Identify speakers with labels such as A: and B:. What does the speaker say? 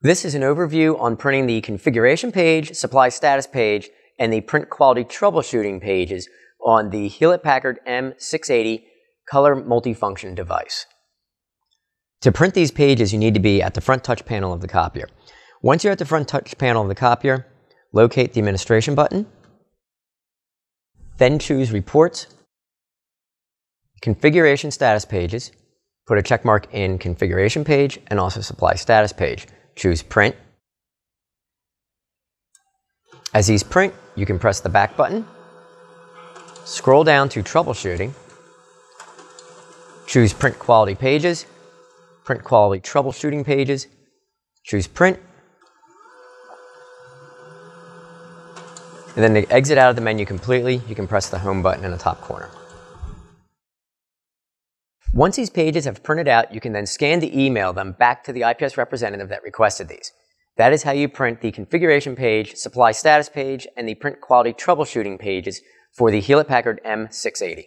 A: This is an overview on printing the configuration page, supply status page, and the print quality troubleshooting pages on the Hewlett-Packard M680 color multifunction device. To print these pages, you need to be at the front touch panel of the copier. Once you're at the front touch panel of the copier, locate the administration button, then choose Reports, Configuration Status Pages, put a check mark in Configuration Page and also Supply Status Page. Choose Print. As these print, you can press the back button, scroll down to Troubleshooting, choose Print Quality Pages, Print Quality Troubleshooting Pages, choose Print, and then to exit out of the menu completely, you can press the Home button in the top corner. Once these pages have printed out, you can then scan to email them back to the IPS representative that requested these. That is how you print the configuration page, supply status page, and the print quality troubleshooting pages for the Hewlett-Packard M680.